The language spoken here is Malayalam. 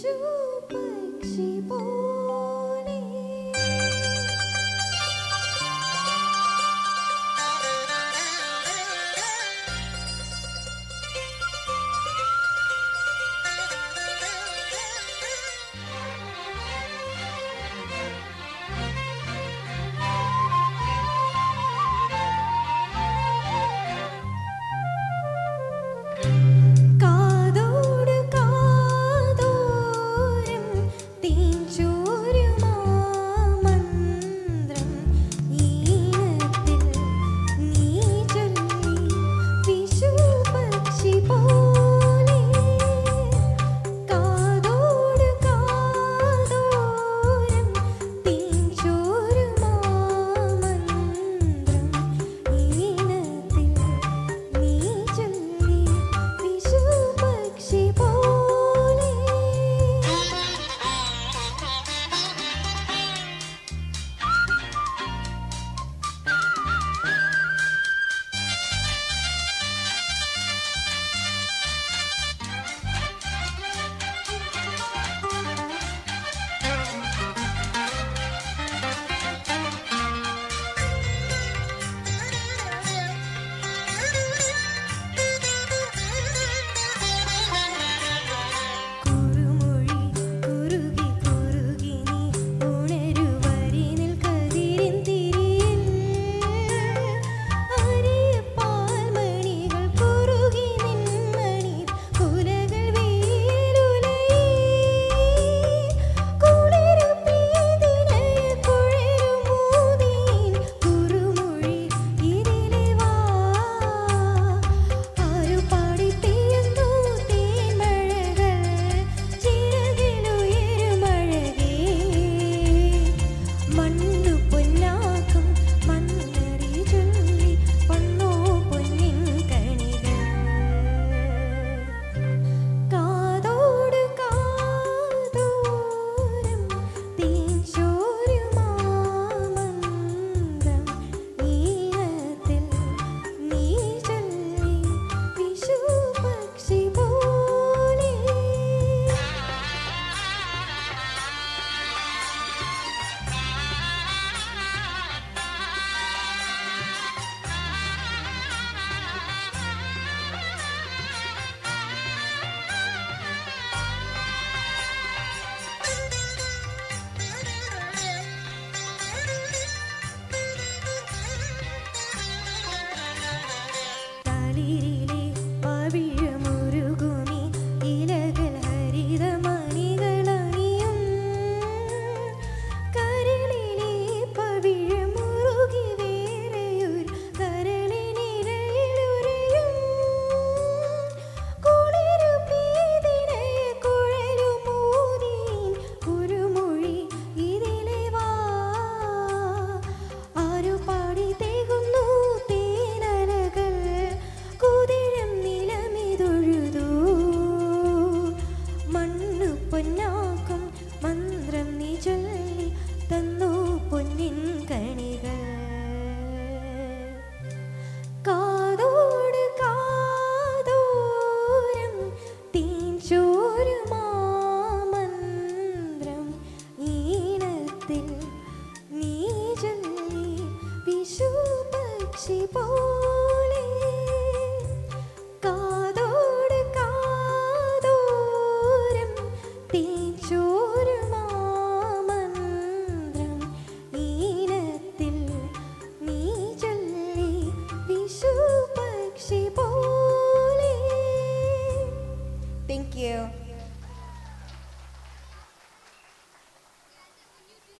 shoes. പക്ഷി പോലെ